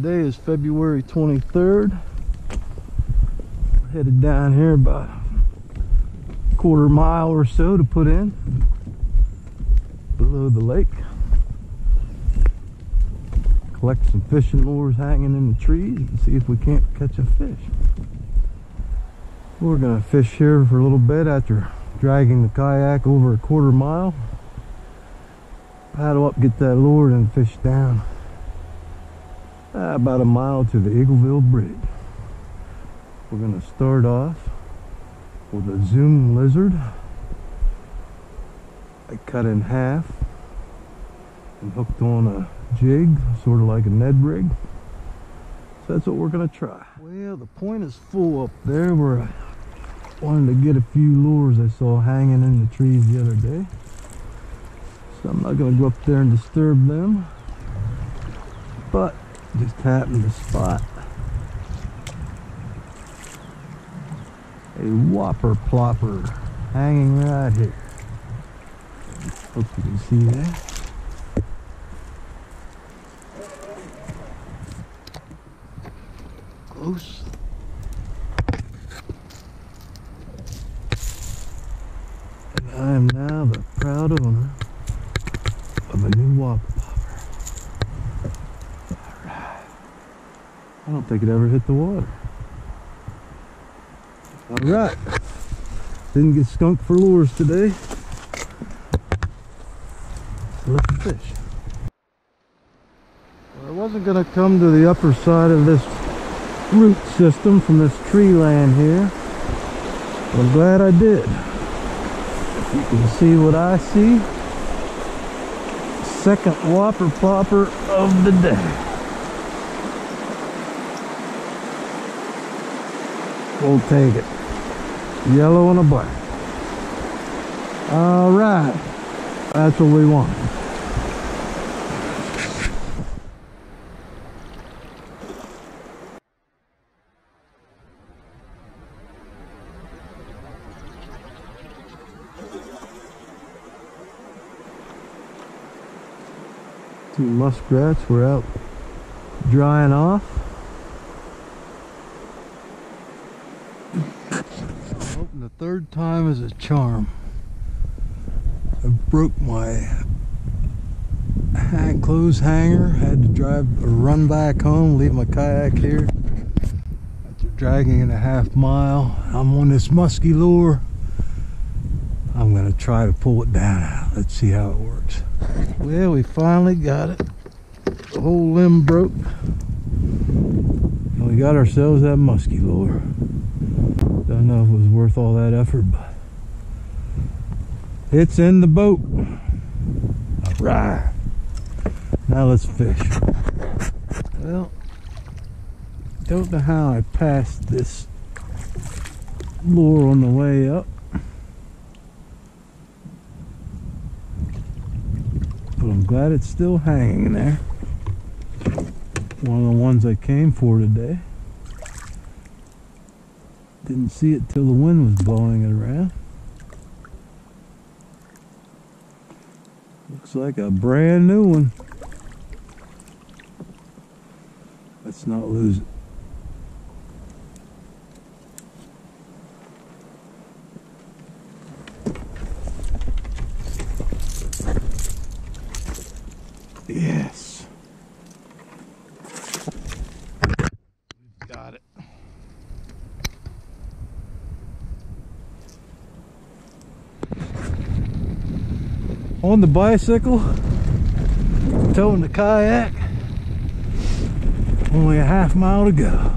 today is February 23rd. Headed down here about a quarter mile or so to put in below the lake. Collect some fishing lures hanging in the trees and see if we can't catch a fish. We're gonna fish here for a little bit after dragging the kayak over a quarter mile. Paddle up, get that lure, and fish down. Uh, about a mile to the Eagleville Bridge. We're going to start off with a Zoom Lizard. I cut in half and hooked on a jig, sort of like a Ned rig. So that's what we're going to try. Well, the point is full up there where I wanted to get a few lures I saw hanging in the trees the other day. So I'm not going to go up there and disturb them. But just happened to spot a whopper plopper hanging right here. Hope you can see that. Close. And I am now the proud owner of a new whopper plopper. I don't think it ever hit the water. Alright. Didn't get skunked for lures today. Let's fish. Well, I wasn't going to come to the upper side of this root system from this tree land here. But I'm glad I did. You can see what I see. Second whopper plopper of the day. We'll take it. Yellow and a black. All right. That's what we want. Two muskrats were out drying off. Hoping the third time is a charm. I broke my hang clothes hanger. Had to drive run back home, leave my kayak here. After dragging it a half mile, I'm on this musky lure. I'm gonna try to pull it down out. Let's see how it works. Well, we finally got it. The whole limb broke. And we got ourselves that musky lure. Don't know if it was all that effort, but it's in the boat. All right. Now let's fish. Well, don't know how I passed this lure on the way up. But I'm glad it's still hanging there. One of the ones I came for today. Didn't see it till the wind was blowing it around. Looks like a brand new one. Let's not lose it. Yes. On the bicycle, towing the kayak. Only a half mile to go.